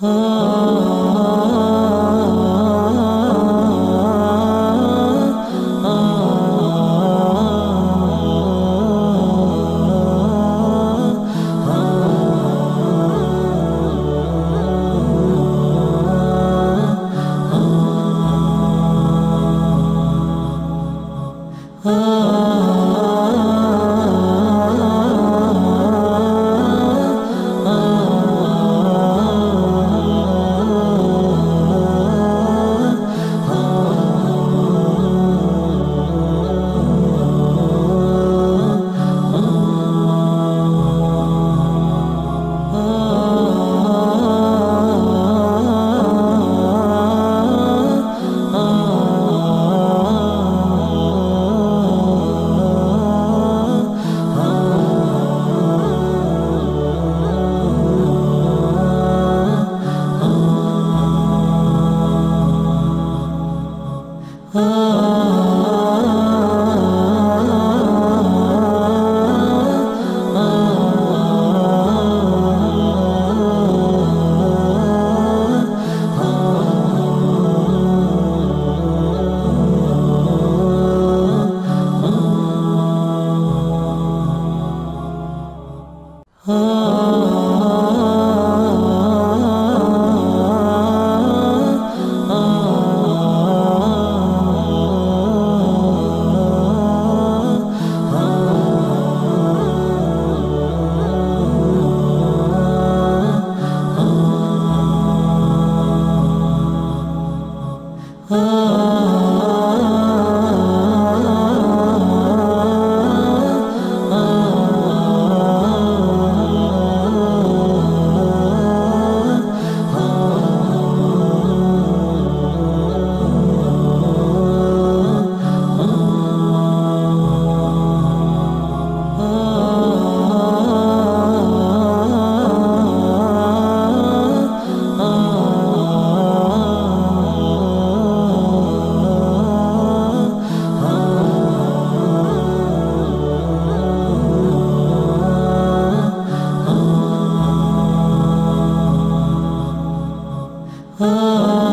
Oh. Ah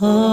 Oh.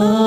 Ah